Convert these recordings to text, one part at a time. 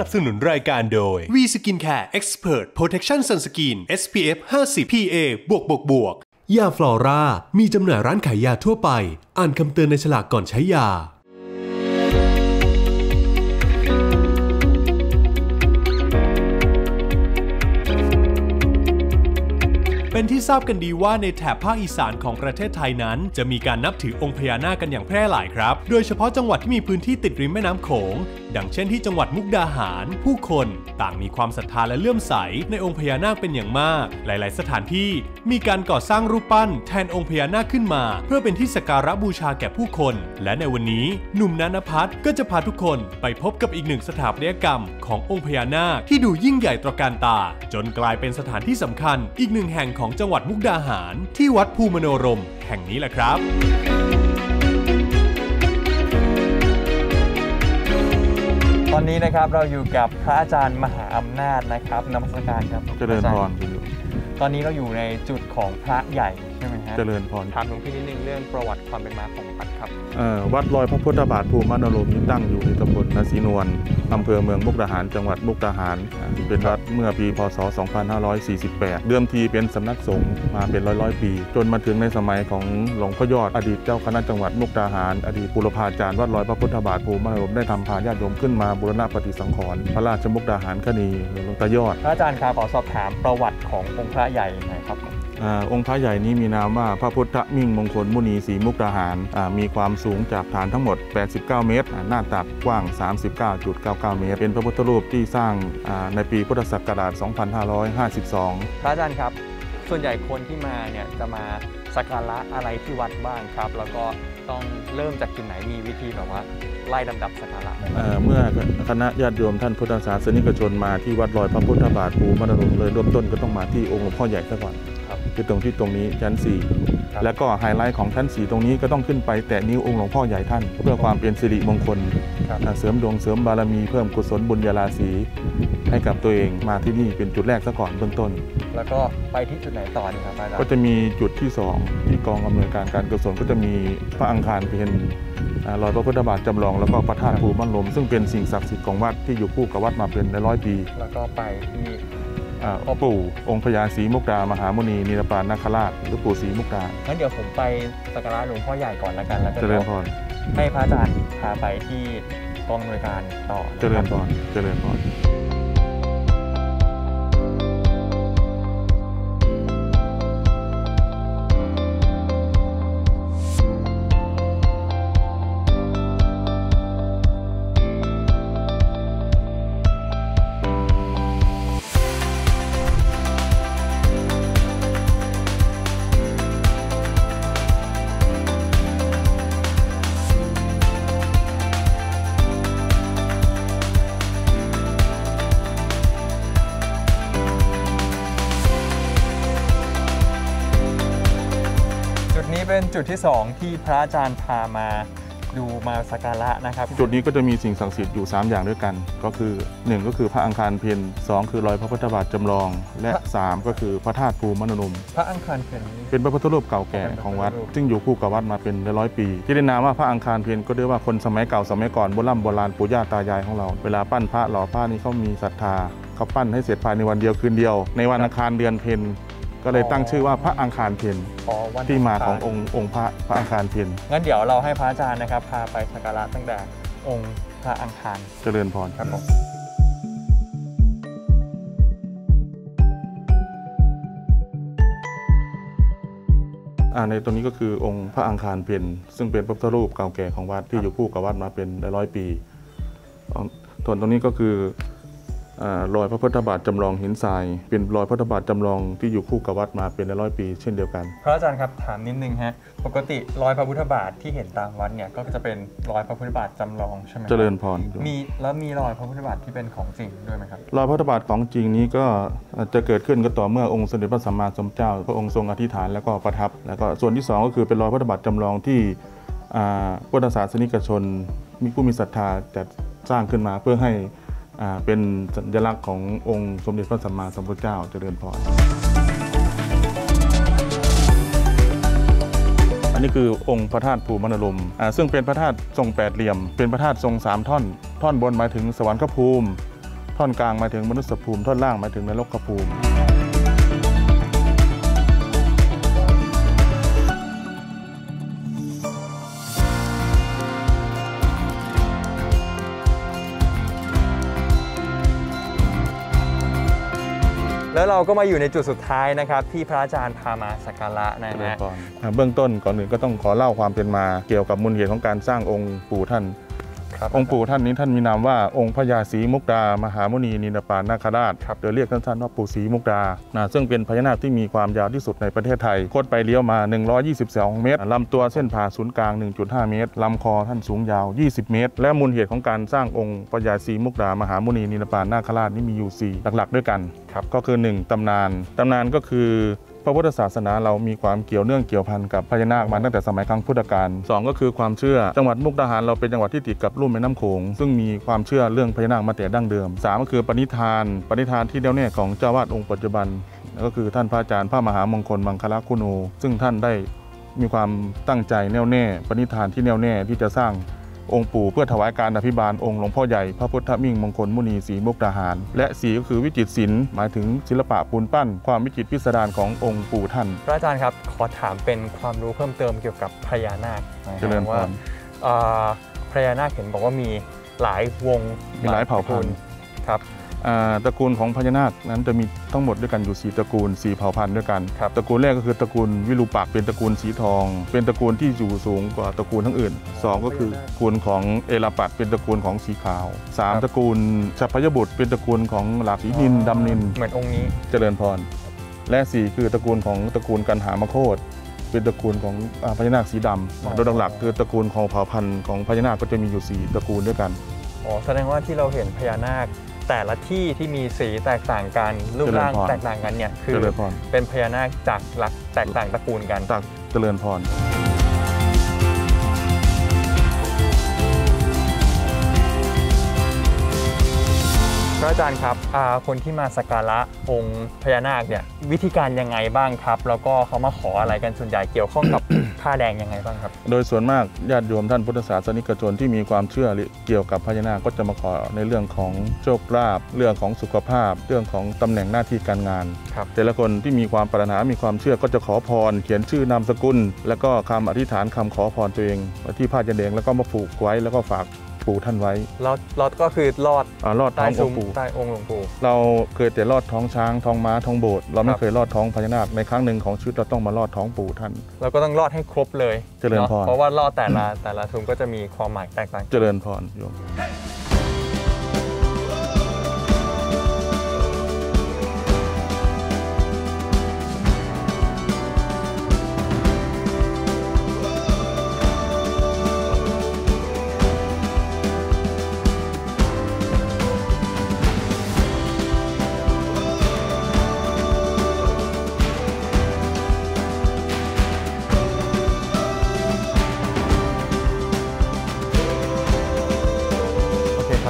นับสนุนรายการโดย V Skin Care Expert Protection Sun Skin SPF 50 PA บวกบวกบวกยาฟลอรามีจำหน่ายร้านขายยาทั่วไป อ่านคำเตือนในฉลากก่อนใช้ยา เป็นที่ทราบกันดีว่าในแถบภาคอีสานของประเทศไทยนั้น จะมีการนับถือองค์พญานาคกันอย่างแพร่หลายครับ โดยเฉพาะจังหวัดที่มีพื้นที่ติดริมแม่น้ำโขง ดังเช่นที่จังหวัดมุกดาหาร ผู้คนต่างมีความศรัทธาและเลื่อมใสในองค์พญานาคเป็นอย่างมาก หลาย ๆ สถานที่มีการก่อสร้างรูปปั้นแทนองค์พญานาคขึ้นมา เพื่อเป็นที่สักการะบูชาแก่ผู้คน และในวันนี้หนุ่มนันพัฒน์ก็จะพาทุกคนไปพบกับอีกหนึ่งสถาปัตยกรรมขององค์พญานาคที่ดูยิ่งใหญ่ตระการตา จนกลายเป็นสถานที่สำคัญ อีกหนึ่งแห่งของจังหวัดมุกดาหาร ที่วัดภูมโนรม แห่งนี้แหละครับ ตอนนี้นะครับเราอยู่กับพระอาจารย์มหาอำนาจนะครับนมัสการครับเจริญพรอาจาย์คุณโยมตอนนี้เราอยู่ในจุดของพระใหญ่ใช่ไหมฮะเจริญพรถามหลวงพี่นิดนึงเรื่องประวัติความเป็นมาของวัดครับเอ่อวัดลอยพระพุทธบาทภูมิมโนรมนี้ตั้งอยู่ในตำบลนาศรีนวลอำเภอเมืองมุกดาหาร จังหวัดมุกดาหารอ่าเป็นวัดเมื่อปีพศ 2548 เดิมทีเป็นสำนักสงฆ์มาเป็นร้อยร้อยๆ ปี จนมาถึงในสมัยของหลวงพ่อยอดอดีตเจ้าคณะจังหวัดมุกดาหาร อดีตปุรพาจารย์วัดลอยพระพุทธบาทภูมิมโนรมได้ทำพาญาติโยมขึ้นมาบูรณะปฏิสังขรณ์พระราชมุกดาหารคณีหรือหลวงตายอด พระอาจารย์ครับขอสอบถามประวัติขององค์พระใหญ่หน่อยครับ อาองค์พระใหญ่นี้มีนามว่าพระพุทธมิ่งมงคลมุนีศรีมุกดาหารอ่ามีความสูงจากฐานทั้งหมด 89 เมตรอ่าหน้าตักกว้าง 39.99 เมตร เป็นพระพุทธรูปที่สร้างอ่าในปีพุทธศักราช 2552 พระอาจารย์ครับ ส่วนใหญ่คนที่มาเนี่ยจะมาสักการะอะไรที่วัดบ้างครับ แล้วก็ต้องเริ่มจากจุดไหนมีวิธีแบบว่าไล่ลำดับสักการะไหมเอ่อเมื่อคณะญาติโยมท่านพุทธศาสนิกชนมาที่วัดลอยพระพุทธบาทภูมิมณฑลเลยเริ่มต้นก็ต้องมาที่องค์หลวงพ่อใหญ่ซะก่อน ครับคือตรงที่ตรงนี้ชั้นครับ4แล้วก็ไฮไลท์ของชั้น 4 ตรงนี้ก็ต้องขึ้นไปแตะนิ้วองค์หลวงพ่อใหญ่ท่าน เพื่อความเป็นสิริมงคลครับอ่าเสริมดวงเสริมบารมีเพิ่มกุศลบุญญาราศีให้กับตัวเองมาที่นี่เป็นจุดแรกซะก่อนเบื้องต้น แล้วก็ไปที่จุดไหนต่อดีครับพระอาจารก็ย์จะมีจุดที่ 2 ที่กองอำนวยการการกุศลก็จะมีพระอังคารเป็นอ่ารอยพระพุทธบาทจำลองแล้วก็พระธาตุภูมิมันลม ซึ่งเป็นสิ่งศักดิ์สิทธิ์ของวัดที่อยู่คู่กับวัดมาเป็นร้อยๆปี แล้วก็ไปที่อ่าพ่อ ปู่องค์พญาศรีมุกดามหามุนีนิรปานนาคราชหรือปู่ศรีมุกดางั้นเดี๋ยวผมไปสักการะหลวงพ่อใหญ่ก่อนแล้วกันแล้วก็เจริญพรให้พระอาจารย์พาไปที่กองอำนวยการต่อนะคบเจริญพรเจริญพร นี้เป็นจุดที่ 2 ที่พระอาจารย์พามาดูมาสักการะนะครับ จุดนี้ก็จะมีสิ่งศักดิ์สิทธิ์อยู่ 3 อย่างด้วยกัน ก็คือ 1 ก็คือพระอังคารเพียร2คือรอยพระพุทธบาทจำลอง และ 3 ก็คือพระธาตุภูมิมโนรมพระอังคารเพ็ญนี้เป็นพระพุทธรูปเก่าแก่ของวัด ซึ่งอยู่คู่กับวัดมาเป็นร้อยๆปี ที่ได้นามว่าพระอังคารเพียรก็เรียกว่าคนสมัยเก่าสมัยก่อนโบราณโบราณปู่ย่าตายายของเรา เวลาปั้นพระหล่อพระนี่เขามีศรัทธาเขาปั้นให้เสร็จภายในวันเดียวคืนเดียว ในวันอังคารเดือนเพ็ญ ก็เลยตั้งชื่อว่าพระอังคารเพ็ญอ๋อวันที่มาของครองค์องค์พระพระอังคารเพ็ญงั้นเดี๋ยวเราให้พระอาจารย์นะครับพาไปสักการะตั้งแต่องค์พระอังคารเจริญพรครับผมอ่าในตรงนี้ก็คือองค์พระอังคารเพ็ญซึ่งเป็นพระพุทธรูปเก่าแก่ของวัดที่อยู่คู่กับวัดมาเป็นร้อยๆปีอ่าส่วนตรงนี้ก็คืออ่า รอยพระพุทธบาทจำลองหินทราย เป็นรอยพระพุทธบาทจำลองที่อยู่คู่กับวัดมาเป็นร้อยๆปี เช่นเดียวกัน พระอาจารย์ครับถามนิดนึงฮะปกติรอยพระพุทธบาทที่เห็นตามวัดเนี่ยก็จะเป็นรอยพระพุทธบาทจำลองใช่ไหมคบเจริญพรมีแล้วมีรอยพระพุทธบาทที่เป็นของจริงด้วยไหมครับรอยพระพุทธบาทของจริงนี้ก็จะเกิดขึ้นก็ต่อเมื่อองค์สมเด็จพระสัมมาสัมพุทธเจ้า พระองค์ทรงอธิษฐานแล้วก็ประทับ แล้วก็ส่วนที่สองก็คือเป็นรอยพระพุทธบาทจำลองที่อ่าพุทธศาสนิกชน มีผู้มีศรัทธาจัดสร้างขึ้นมาเพื่อให้อ่า เป็นสัญลักษณ์ขององค์สมเด็จพระสัมมาสัมพุทธเจ้าเจริญพรอันนี้คือองค์พระธาตุภูมินรมซึ่งเป็นพระธาตุทรงแปดเหลี่ยม เป็นพระธาตุทรงสามท่อน ท่อนบนหมายถึงสวรรคภูมิ ท่อนกลางหมายถึงมนุษยภูมิ ท่อนล่างหมายถึงนรกภูมิ แล้วเราก็มาอยู่ในจุดสุดท้ายนะครับ ที่พระอาจารย์พามาสักการะนะเจริญฮะเบื้องต้นก่อนอื่นก็ต้องขอเล่าความเป็นมาเกี่ยวกับมูลเหตุของการสร้างองค์ปู่ท่าน องค์ปู่ท่านนี้ท่านมีนามว่าองค์พญาศรีมุกดามหามุนีนินปานนาคราชครับโดยเรียกสั้นๆว่าปู่ศรีมุกดานะซึ่งเป็นพญานาคที่มีความยาวที่สุดในประเทศไทยโคตรไปเลี้ยวมา 122 เมตรลำตัวเส้นผ่าศูนย์กลาง 1.5 เมตรลำคอท่านสูงยาว 20 เมตร และมูลเหตุของการสร้างองค์พญาศรีมุกดามหามุนีนินปานนาคราชนี่มีอยู่สี่หลักๆ ด้วยกันครับก็คือ 1 ตำนานตำนานก็คือ พระพุทธศาสนาเรามีความเกี่ยวเนื่องเกี่ยวพันกับพญานาคมาตั้งแต่สมัยครั้งพุทธกาลสองก็คือความเชื่อจังหวัดมุกดาหารเราเป็นจังหวัดที่ติดกับลุ่มแม่น้ำโขงซึ่งมีความเชื่อเรื่องพญานาคมาแต่ดั้งเดิมสามก็คือปณิธาน ปณิธานที่แน่วแน่ของเจ้าวาดองค์ปัจจุบันก็คือท่านพระอาจารย์พระมหามงคลมังคลคุโนซึ่งท่านได้มีความตั้งใจแน่วแน่ ปณิธานที่แน่วแน่ที่จะสร้าง องค์ปู่เพื่อถวายการอภิบาลองค์หลวงพ่อใหญ่พระพุทธมิ่งมงคลมุนีศรีมุกดาหาร และสีก็คือวิจิตรศิลป์หมายถึงศิลปะปูนปั้น ความวิจิตรพิสดารขององค์ปู่ท่าน พระอาจารย์ครับ ขอถามเป็นความรู้เพิ่มเติมเกี่ยวกับพญานาคนะฮะเจริญพรว่าเอ่อพญานาคเห็นบอกว่ามีหลายวงมีหลายเผ่าพันธุ์ครับอ่า ตระกูลของพญานาคนั้นจะมีทั้งหมดด้วยกันอยู่ 4 ตระกูล 4 เผ่าพันธุ์ด้วยกันครับตระกูลแรกก็คือตระกูลวิรูปักษ์เป็นตระกูลสีทอง เป็นตระกูลที่อยู่สูงกว่าตระกูลทั้งอื่นสองก็คือตระกูลของเอราปัดเป็นตระกูลของสีขาวสามตระกูลชัพพยบุตร เป็นตระกูลของหลากสีนินดำนิน เหมือนองค์นี้เจริญพร และ 4 คือตระกูลของตระกูลกันหามโคตเป็นตระกูลของอ่าพญานาคสีดอ๋อำโดยหลักๆคือตระกูลของเผ่าพันธุ์ของพญานาคก็จะมีอยู่ 4 ตระกูลด้วยกันอ๋อแสดงว่าที่เราเห็นพญานาค แต่ละที่ที่มีสีแตกต่างกันรูปร่างเจริญพรแตกต่างกันเนี่ยคือเจริญพรเป็นพญานาคจากหลักแตกต่างตระกูลกันตักเจริญพรพระอาจารย์ครับอ่าคนที่มาสักการะองค์พญานาคเนี่ยวิธีการยังไงบ้างครับ แล้วก็เขามาขออะไรกันส่วนใหญ่เกี่ยวข้องกับ ผ้าแดงยังไงบ้างครับ โดยส่วนมากญาติโยมท่านพุทธศาสนิกชนที่มีความเชื่อเกี่ยวกับพญานาคก็จะมาขอในเรื่องของโชคลาภเรื่องของสุขภาพ เรื่องของตำแหน่งหน้าที่การงานครับแต่ละคนที่มีความปรารถนา มีความเชื่อก็จะขอพร เขียนชื่อนามสกุล แล้วก็คำอธิษฐานคำขอพรตัวเองไว้ที่ผ้ายันแดงแล้วก็มาผูกไว้แล้วก็ฝาก ปู่ท่านไว้ลอดลอดก็คือลอดอ่ารอดท้ใต้องอซุ้งมค์ปู่ ใต้องค์หลวงปู่ เราเคยแต่ลอดท้องช้างท้องม้าท้องโบสถ์เราไม่ครับ เคยลอดท้องพญานาคในครั้งหนึ่งของชีวิตเราต้องมาลอดท้องปู่ท่าน เราก็ต้องลอดให้ครบเลยเจริญนาะพรเพราะว่าลอดแต่ละแต่ละซุ้มก็จะมีความหมายแตกต่างกัน เจริญพรโยมโอเ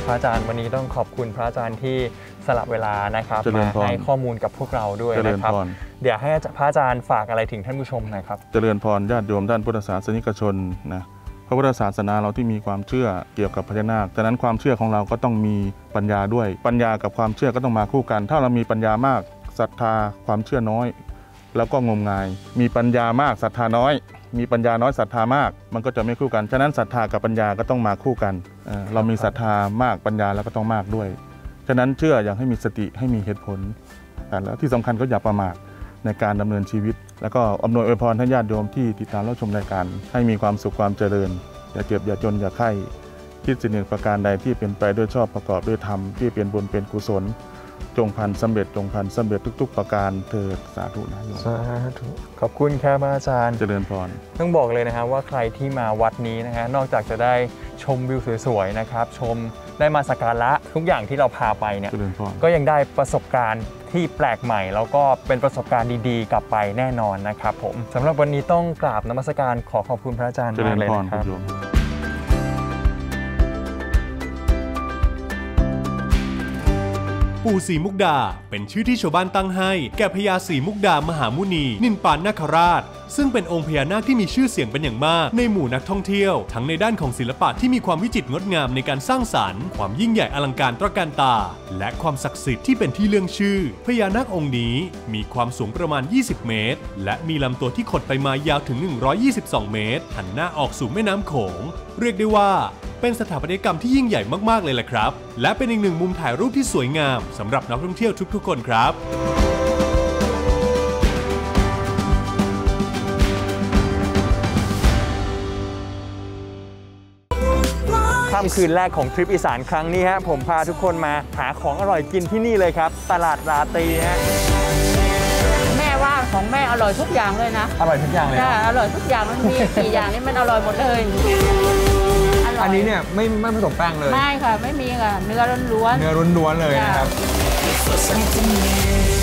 คครับพระอาจารย์วันนี้ต้องขอบคุณพระอาจารย์ที่สละเวลานะครับเจริญมาพรให้ข้อมูลกับพวกเราด้วยเจริญนะครับพรเดี๋ยวให้พระอาจารย์ฝากอะไรถึงท่านผู้ชมหน่อยครับ เจริญพรญาติโยมท่านพุทธศาสนิกชนนะพระพุทธศาสนาเราที่มีความเชื่อเกี่ยวกับพญานาคดังนั้นความเชื่อของเราก็ต้องมีปัญญาด้วย ปัญญากับความเชื่อก็ต้องมาคู่กัน ถ้าเรามีปัญญามากศรัทธาความเชื่อน้อย แล้วก็งมงาย มีปัญญามากศรัทธาน้อย มีปัญญาน้อยศรัทธามาก มันก็จะไม่คู่กัน ฉะนั้นศรัทธากับปัญญาก็ต้องมาคู่กัน เรามีศรัทธามากปัญญาแล้วก็ต้องมากด้วย ฉะนั้นเชื่ออย่างให้มีสติให้มีเหตุผลแต่แล้วที่สำคัญก็อย่าประมาทในการดำเนินชีวิต แล้วก็อำนวยอวยพรท่านญาติโยมที่ติดตามรับชมรายการ ให้มีความสุขความเจริญ อย่าเจ็บอย่าจนอย่าไข้คิดสิ่งหนึ่งประการใดที่เป็นไปด้วยชอบประกอบด้วยธรรมที่เป็นบุญเป็นกุศล จงพันสำเร็จจงพันสำเร็จทุก ๆ ประการเถิดสาธุนะโยมสาธุขอบคุณครับพระอาจารย์เจริญพรต้องบอกเลยนะครับว่าใครที่มาวัดนี้นะฮะนอกจากจะได้ชมวิวสวยๆนะครับ ชมได้มาสักการะทุกอย่างที่เราพาไปเนี่ยเจริญพรก็ยังได้ประสบการณ์ที่แปลกใหม่ แล้วก็เป็นประสบการณ์ดีๆ กลับไปแน่นอนนะครับผมสำหรับวันนี้ต้องกราบนมัสการขอขอบคุณพระอาจารย์เจริมากญเลยพรนะคคุรับ ปู่ศรีมุกดา เป็นชื่อที่ชาวบ้านตั้งให้ แก่พญาศรีมุกดามหามุนี นินปานนาคราช ซึ่งเป็นองค์พญานาคที่มีชื่อเสียงเป็นอย่างมาก ในหมู่นักท่องเที่ยว ทั้งในด้านของศิลปะที่มีความวิจิตรงดงามในการสร้างสรรค์ ความยิ่งใหญ่อลังการตระการตา และความศักดิ์สิทธิ์ที่เป็นที่เรื่องชื่อ พญานาคองค์นี้มีความสูงประมาณ 20 เมตร และมีลำตัวที่ขดไปมายาวถึง 122 เมตรหันหน้าออกสู่แม่น้ำโขง เรียกได้ว่า เป็นสถาปัตยกรรมที่ยิ่งใหญ่มากๆเลยแหละครับ และเป็นอีกหนึ่งมุมถ่ายรูปที่สวยงามสำหรับนักท่องเที่ยวทุกๆคนครับค่ำคืนแรกของทริปอีสานครั้งนี้ฮะผมพาทุกคนมาหาของอร่อยกินที่นี่เลยครับ ตลาดราตรีฮะแม่ว่าของแม่อร่อยทุกอย่างเลยนะ อร่อยทุกอย่างเลยใช่อร่อยทุกอย่างมันมีกี่อย่างนี้มันอร่อยหมดเลยอ ร่อยอันนี้เนี่ยไม่ไม่ผสมแป้งเลย ไม่ค่ะ ไม่มีค่ะ เนื้อล้วนเนื้อล้วนๆเลยนะครับๆ